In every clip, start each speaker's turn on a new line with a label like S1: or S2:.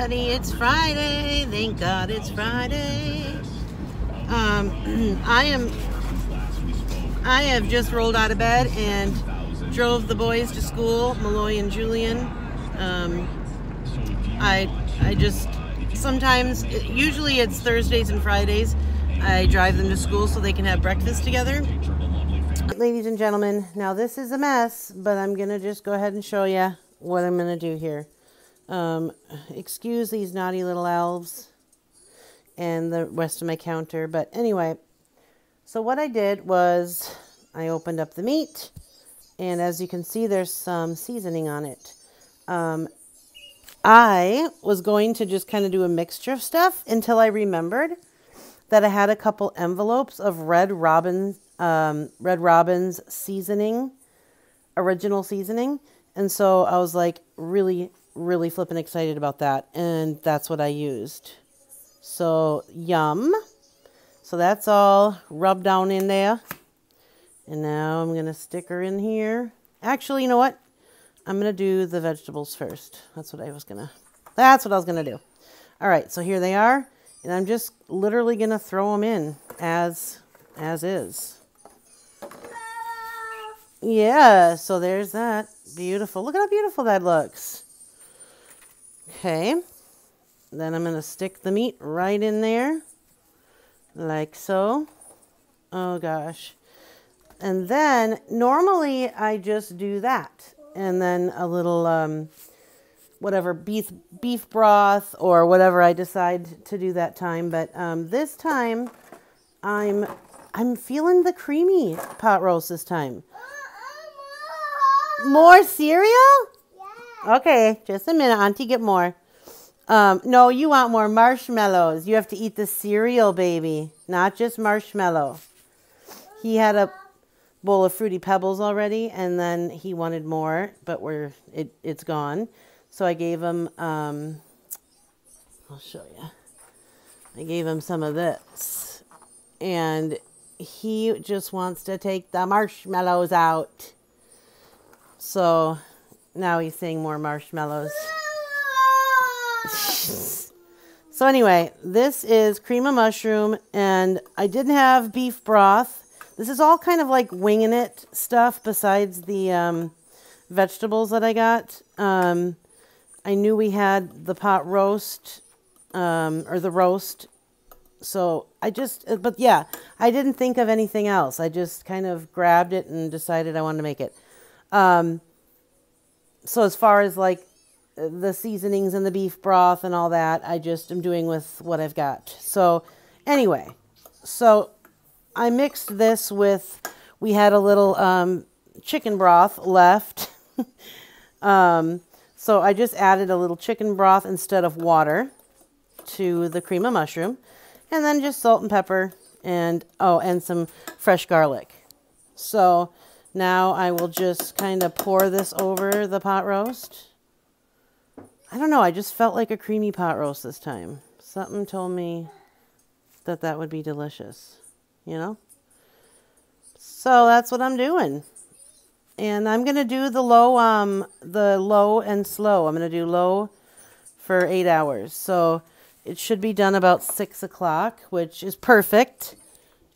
S1: Everybody. It's Friday. Thank God it's Friday. Um, I am. I have just rolled out of bed and drove the boys to school, Malloy and Julian. Um, I I just sometimes, usually it's Thursdays and Fridays. I drive them to school so they can have breakfast together. Ladies and gentlemen, now this is a mess, but I'm gonna just go ahead and show you what I'm gonna do here. Um, excuse these naughty little elves and the rest of my counter. But anyway, so what I did was I opened up the meat, and as you can see, there's some seasoning on it. Um, I was going to just kind of do a mixture of stuff until I remembered that I had a couple envelopes of Red Robin, um, Red Robin's seasoning, original seasoning. And so I was like really really flipping excited about that. And that's what I used. So, yum. So that's all rubbed down in there. And now I'm going to stick her in here. Actually, you know what? I'm going to do the vegetables first. That's what I was going to, that's what I was going to do. All right, so here they are. And I'm just literally going to throw them in as, as is. Yeah, so there's that. Beautiful. Look at how beautiful that looks. Okay. Then I'm going to stick the meat right in there. Like so. Oh gosh. And then normally I just do that. And then a little um, whatever beef beef broth or whatever I decide to do that time. But um, this time I'm I'm feeling the creamy pot roast this time. More cereal? Okay, just a minute, Auntie. Get more. Um, no, you want more marshmallows. You have to eat the cereal, baby, not just marshmallow. He had a bowl of fruity pebbles already, and then he wanted more, but we're it, it's gone. So I gave him. Um, I'll show you. I gave him some of this, and he just wants to take the marshmallows out. So now he's saying more marshmallows. so anyway, this is cream of mushroom, and I didn't have beef broth. This is all kind of like winging it stuff besides the um, vegetables that I got. Um, I knew we had the pot roast, um, or the roast. So I just, but yeah, I didn't think of anything else. I just kind of grabbed it and decided I wanted to make it. Um, so as far as like the seasonings and the beef broth and all that, I just am doing with what I've got. So anyway, so I mixed this with, we had a little um, chicken broth left. um, so I just added a little chicken broth instead of water to the cream of mushroom. And then just salt and pepper and, oh, and some fresh garlic. So now I will just kind of pour this over the pot roast. I don't know, I just felt like a creamy pot roast this time. Something told me that that would be delicious, you know? So that's what I'm doing. And I'm going to do the low, um, the low and slow. I'm going to do low for eight hours. So it should be done about six o'clock, which is perfect.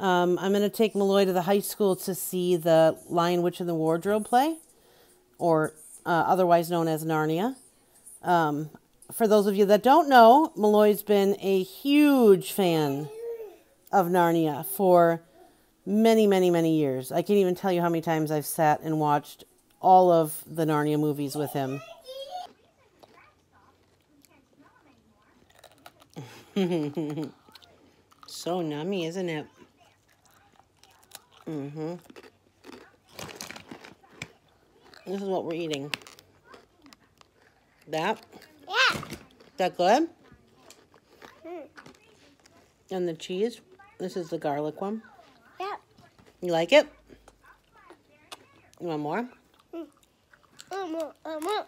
S1: Um, I'm going to take Malloy to the high school to see the Lion Witch and the Wardrobe play, or uh, otherwise known as Narnia. Um, for those of you that don't know, Malloy's been a huge fan of Narnia for many, many, many years. I can't even tell you how many times I've sat and watched all of the Narnia movies with him. so nummy, isn't it? Mm-hmm. This is what we're eating. That?
S2: Yeah.
S1: That good? Mm. And the cheese? This is the garlic one?
S2: Yeah.
S1: You like it? You want more?
S2: Mm. Uh, more. Uh, more.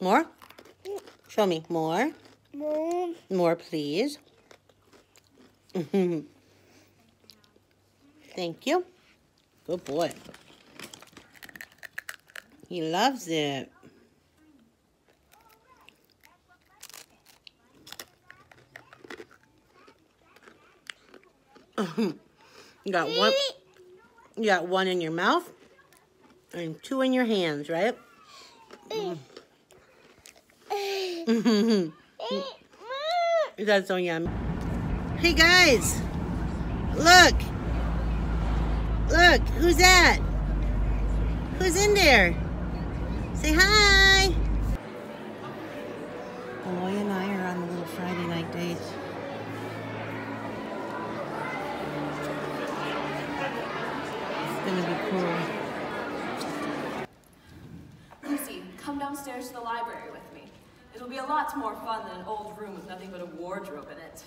S1: More?
S2: Mm.
S1: Show me. More?
S2: More.
S1: More, please. Thank you. Good boy. He loves it. you got one you got one in your mouth and two in your hands, right? Mm. That's so yummy. Hey guys, look, look, who's that? Who's in there? Say hi. Aloy and I are on a little Friday night date. It's gonna be cool.
S3: Lucy, come downstairs to the library with me. It'll be a lot more fun than an old room with nothing but a wardrobe in it.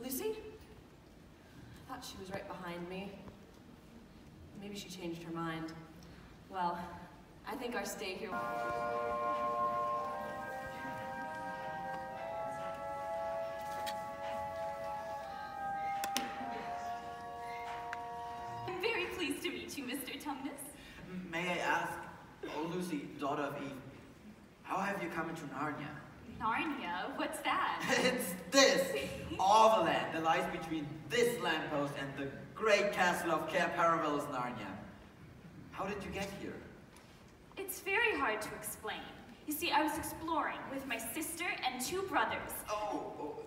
S3: Lucy? I thought she was right behind me. Maybe she changed her mind. Well, I think our stay here.
S4: I'm very pleased to meet you, Mr. Tumnus.
S5: May I ask, oh Lucy, daughter of Eve, how have you come into Narnia?
S4: Narnia, what's that?
S5: it's this, all the land that lies between this lamppost and the great castle of Cair Paravel's Narnia. How did you get here?
S4: It's very hard to explain. You see, I was exploring with my sister and two brothers.
S5: Oh, oh,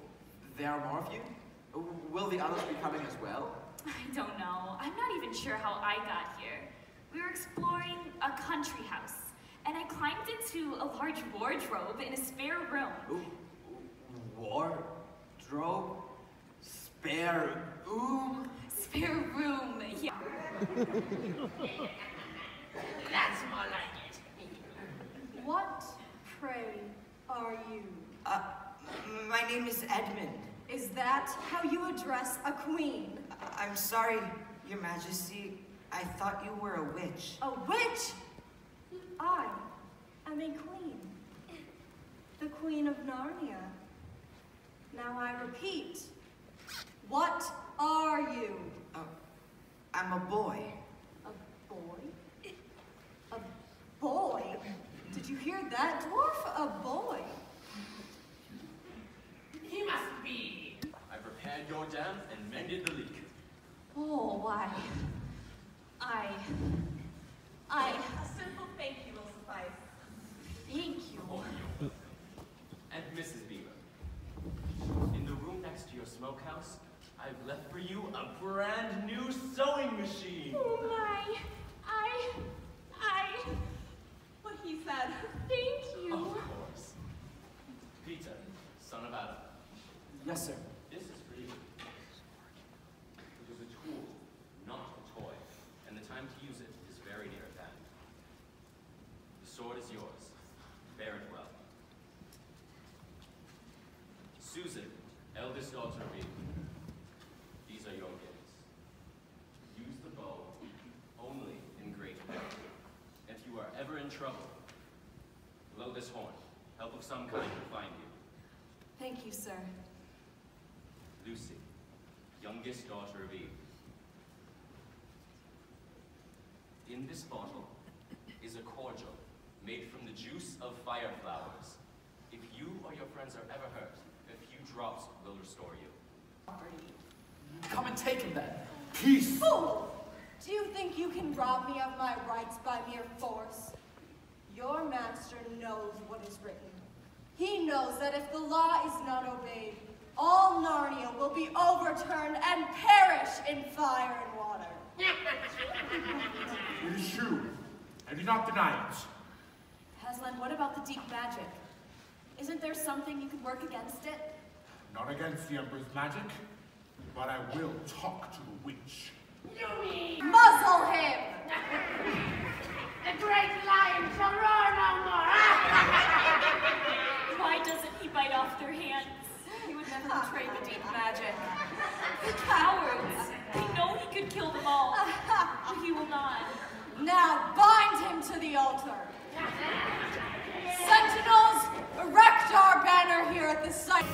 S5: there are more of you? Will the others be coming as well?
S4: I don't know. I'm not even sure how I got here. We were exploring a country house, and I climbed into a large wardrobe in a spare room.
S5: Ooh, wardrobe, spare room.
S4: Spare room, yeah.
S6: That's more like it.
S3: What, pray, are you?
S5: Uh, my name is Edmund.
S3: Is that how you address a queen?
S5: I'm sorry, Your Majesty. I thought you were a witch.
S3: A witch? I am a queen. The queen of Narnia. Now I repeat, what are you?
S5: I'm a boy.
S3: A boy? A boy? Did you hear that, dwarf? A boy?
S6: He must be.
S7: I've repaired your dam and mended the leak.
S3: Oh, why? I. I.
S4: A simple thank you will suffice.
S3: Thank you.
S7: And Mrs. Beaver, in the room next to your smokehouse, I've left for you a brand new sewing machine.
S4: Oh my. I. I.
S3: What he said.
S4: Thank you.
S7: Of course. Peter, son of Adam,
S5: Yes, sir.
S7: this is for you. It was a tool, not a toy, and the time to use it is very near at hand. The sword is yours. Bear it well. Susan, eldest daughter of Eve, these are your gifts. Use the bow only in great peril. If you are ever in trouble, blow this horn. Help of some kind will find you.
S3: Thank you, sir.
S7: Lucy, youngest daughter of Eve. In this bottle is a cordial made from the juice of fire flowers. If you or your friends are ever hurt, a few drops will restore you.
S5: Come and take him then. Peace.
S3: Fool! Do you think you can rob me of my rights by mere force? Your master knows what is written. He knows that if the law is not obeyed, all Narnia will be overturned and perish in fire and water.
S8: It is true. I do not deny it.
S3: Aslan, what about the deep magic? Isn't there something you could work against it?
S8: Not against the Emperor's magic, but I will talk to the witch.
S3: Muzzle him!
S6: The great lion shall roar no more.
S4: Why doesn't he bite off their hands?
S3: He would never betray the deep magic.
S4: The cowards. They know he could kill them all. But he will not.
S3: Now bind him to the altar. Sentinels, erect our banner here at the site.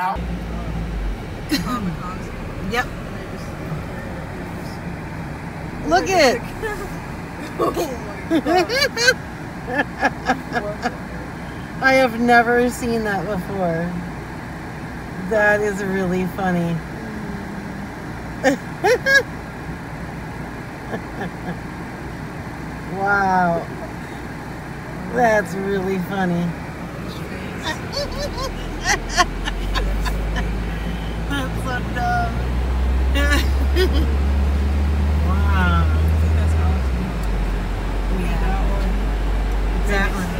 S8: Now,
S1: Yep. Look it. I have never seen that before. That is really funny. wow. That's really funny. That's so dumb. wow. That one.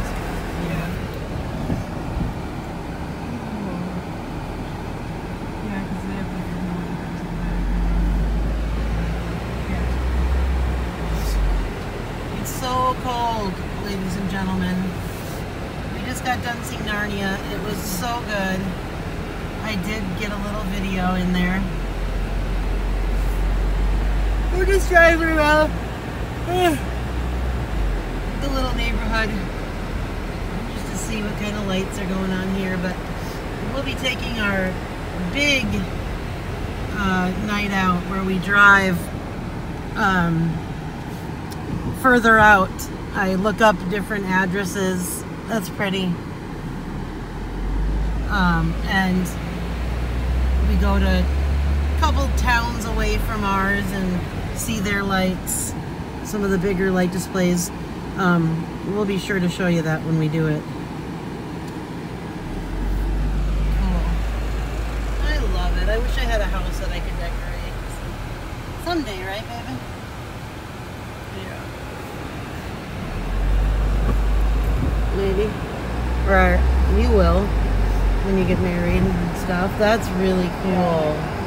S1: It's so cold, ladies and gentlemen. We just got done seeing Narnia. It was so good. I did get a little video in there. We're just driving around the little neighborhood just to see what kind of lights are going on here. But we'll be taking our big uh, night out where we drive um, further out. I look up different addresses. That's pretty. Um, and go to a couple towns away from ours and see their lights, some of the bigger light displays. Um, we'll be sure to show you that when we do it. Cool. I love it. I wish I had a house that I could decorate. Someday, right, baby? Yeah. Maybe. Or you will when you get married and stuff. That's really cool. Wow.